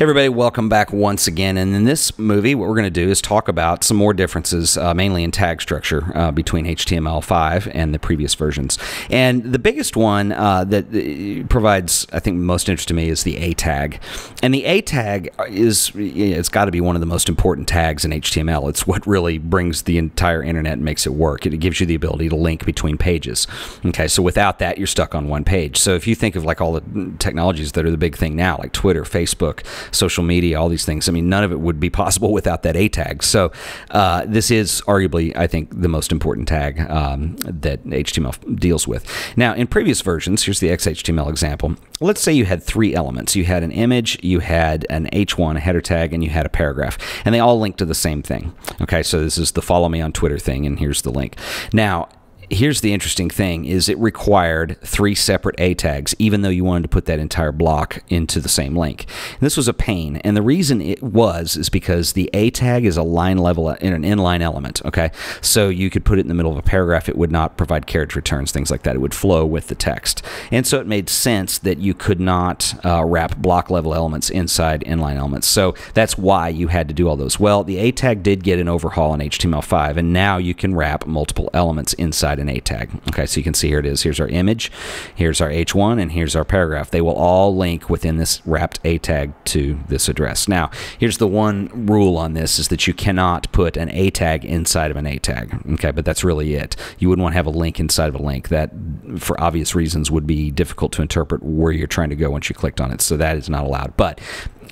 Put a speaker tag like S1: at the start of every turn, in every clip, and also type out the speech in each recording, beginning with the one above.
S1: Hey everybody, welcome back once again. And in this movie, what we're going to do is talk about some more differences, uh, mainly in tag structure uh, between HTML5 and the previous versions. And the biggest one uh, that uh, provides, I think, most interest to me is the A tag. And the A tag is, it's got to be one of the most important tags in HTML. It's what really brings the entire internet and makes it work. It gives you the ability to link between pages. Okay, so without that, you're stuck on one page. So if you think of like all the technologies that are the big thing now, like Twitter, Facebook, social media, all these things. I mean, none of it would be possible without that A tag. So uh, this is arguably, I think, the most important tag um, that HTML deals with. Now, in previous versions, here's the XHTML example. Let's say you had three elements. You had an image, you had an H1, a header tag, and you had a paragraph, and they all link to the same thing. Okay, so this is the follow me on Twitter thing, and here's the link. Now, here's the interesting thing is it required three separate A tags, even though you wanted to put that entire block into the same link. And this was a pain. And the reason it was is because the A tag is a line level in an inline element. Okay. So you could put it in the middle of a paragraph. It would not provide carriage returns, things like that. It would flow with the text. And so it made sense that you could not uh, wrap block level elements inside inline elements. So that's why you had to do all those. Well, the A tag did get an overhaul in HTML5, and now you can wrap multiple elements inside an A tag. Okay, so you can see here it is. Here's our image, here's our H1, and here's our paragraph. They will all link within this wrapped A tag to this address. Now, here's the one rule on this is that you cannot put an A tag inside of an A tag. Okay, but that's really it. You wouldn't want to have a link inside of a link. That, for obvious reasons, would be difficult to interpret where you're trying to go once you clicked on it. So that is not allowed. But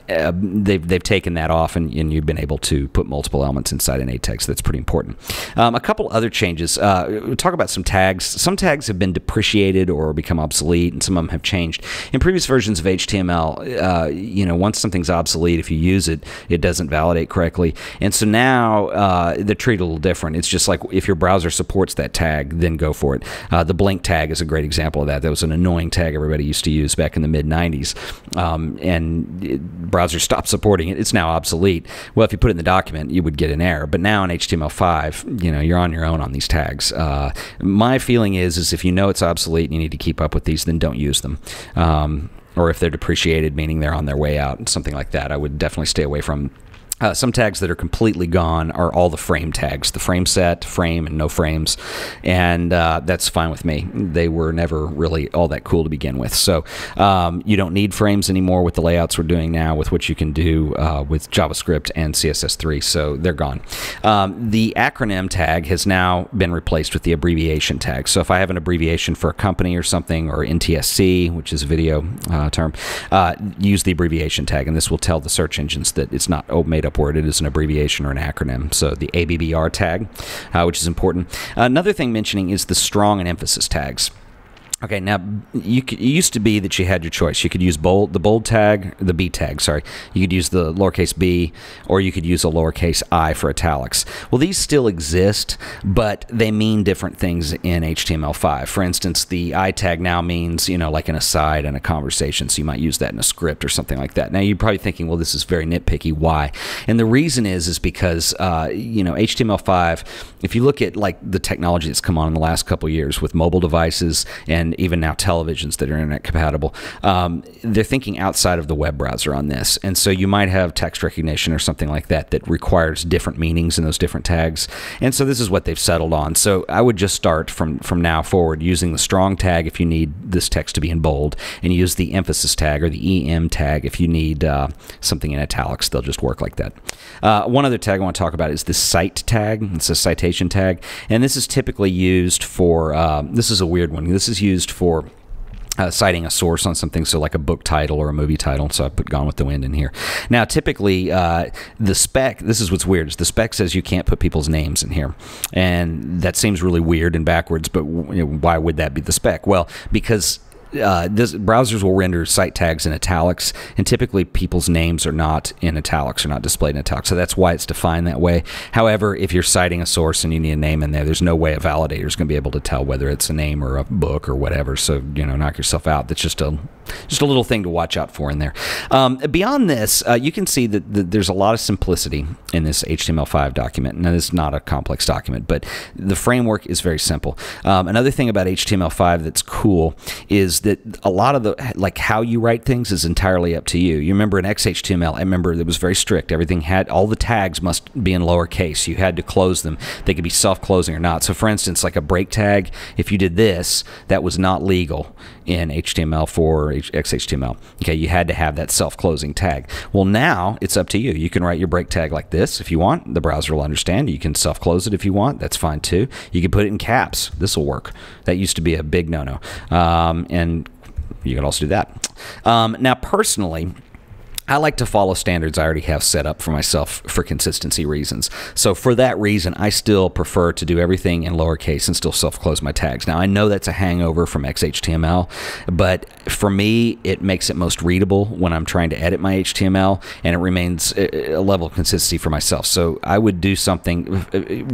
S1: uh, they've they've taken that off, and, and, you've been able to put multiple elements inside an A tag. So that's pretty important. Um, a couple other changes. Uh, we'll talk about some tags. Some tags have been depreciated or become obsolete, and some of them have changed. In previous versions of HTML, uh, you know, once something's obsolete, if you use it, it doesn't validate correctly, and so now uh, they're treated a little different. It's just like if your browser supports that tag, then go for it. Uh, the blink tag is a great example of that. That was an annoying tag everybody used to use back in the mid '90s, um, and it, browser stopped supporting it. It's now obsolete. Well, if you put it in the document, you would get an error. But now in HTML5, you know, you're on your own on these tags. Uh, my feeling is, is if you know it's obsolete and you need to keep up with these, then don't use them. Um, or if they're depreciated, meaning they're on their way out, something like that, I would definitely stay away from uh, some tags that are completely gone are all the frame tags, the frame set, frame, and no frames, and uh, that's fine with me. They were never really all that cool to begin with. So um, you don't need frames anymore with the layouts we're doing now, with what you can do uh, with JavaScript and CSS3. So they're gone. Um, the acronym tag has now been replaced with the abbreviation tag. So if I have an abbreviation for a company or something, or NTSC, which is a video uh, term, uh, use the abbreviation tag, and this will tell the search engines that it's not made up word. It is an abbreviation or an acronym. So the ABBR tag, uh, which is important. Another thing mentioning is the strong and emphasis tags. Okay, now you it used to be that you had your choice. You could use bold, the bold tag, the B tag. Sorry, you could use the lowercase b, or you could use a lowercase i for italics. Well, these still exist, but they mean different things in HTML5. For instance, the i tag now means you know like an aside in a conversation, so you might use that in a script or something like that. Now you're probably thinking, well, this is very nitpicky. Why? And the reason is is because uh, you know HTML5. If you look at like the technology that's come on in the last couple years with mobile devices and and even now televisions that are internet compatible, um, they're thinking outside of the web browser on this. And so you might have text recognition or something like that that requires different meanings in those different tags. And so this is what they've settled on. So I would just start from, from now forward using the strong tag if you need this text to be in bold, and use the emphasis tag or the EM tag if you need uh, something in italics. They'll just work like that. Uh, one other tag I want to talk about is the cite tag. It's a citation tag. And this is typically used for, uh, this is a weird one. This is used used for uh, citing a source on something, so like a book title or a movie title. So I put Gone with the Wind in here. Now, typically, uh, the spec, this is what's weird, is the spec says you can't put people's names in here. And that seems really weird and backwards, but why would that be the spec? Well, because uh, this, browsers will render cite tags in italics, and typically people's names are not in italics are not displayed in italics. So that's why it's defined that way. However, if you're citing a source and you need a name in there, there's no way a validator is going to be able to tell whether it's a name or a book or whatever. So you know, knock yourself out. That's just a just a little thing to watch out for in there. Um, beyond this, uh, you can see that the, there's a lot of simplicity in this HTML5 document. Now, is not a complex document, but the framework is very simple. Um, another thing about HTML5 that's cool is is that a lot of the like how you write things is entirely up to you. You remember in XHTML, I remember it was very strict. Everything had all the tags must be in lowercase. You had to close them. They could be self-closing or not. So for instance, like a break tag, if you did this, that was not legal in HTML4 or XHTML. Okay, you had to have that self-closing tag. Well, now it's up to you. You can write your break tag like this if you want. The browser will understand. You can self-close it if you want. That's fine too. You can put it in caps. This will work. That used to be a big no-no. Um, and you can also do that. Um, now, personally, I like to follow standards I already have set up for myself for consistency reasons. So for that reason, I still prefer to do everything in lowercase and still self-close my tags. Now I know that's a hangover from XHTML, but for me, it makes it most readable when I'm trying to edit my HTML, and it remains a level of consistency for myself. So I would do something,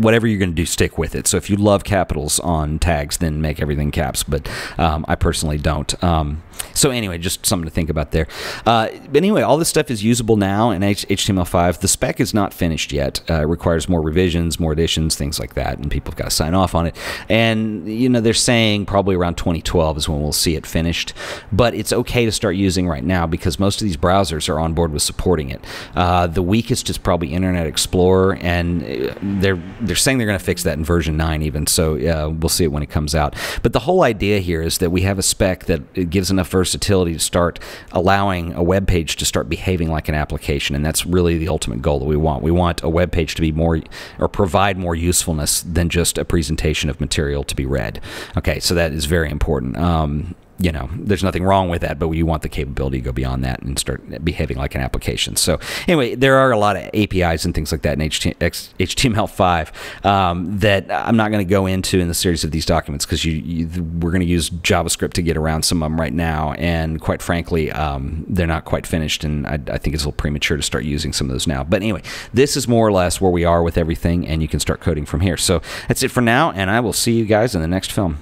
S1: whatever you're going to do, stick with it. So if you love capitals on tags, then make everything caps. But um, I personally don't. Um, so anyway, just something to think about there. Uh, but anyway, all this stuff is usable now in HTML5. The spec is not finished yet. Uh, it requires more revisions, more additions, things like that, and people have got to sign off on it. And you know, they're saying probably around 2012 is when we'll see it finished. But it's okay to start using right now because most of these browsers are on board with supporting it. Uh, the weakest is probably Internet Explorer, and uh, they're they're saying they're going to fix that in version 9 even. So uh, we'll see it when it comes out. But the whole idea here is that we have a spec that gives enough versatility to start allowing a web page to start behaving like an application, and that's really the ultimate goal that we want. We want a web page to be more or provide more usefulness than just a presentation of material to be read. Okay, so that is very important. Um, you know, there's nothing wrong with that, but you want the capability to go beyond that and start behaving like an application. So anyway, there are a lot of APIs and things like that in HTML5 um, that I'm not going to go into in the series of these documents because we're going to use JavaScript to get around some of them right now, and quite frankly, um, they're not quite finished, and I, I think it's a little premature to start using some of those now. But anyway, this is more or less where we are with everything, and you can start coding from here. So that's it for now, and I will see you guys in the next film.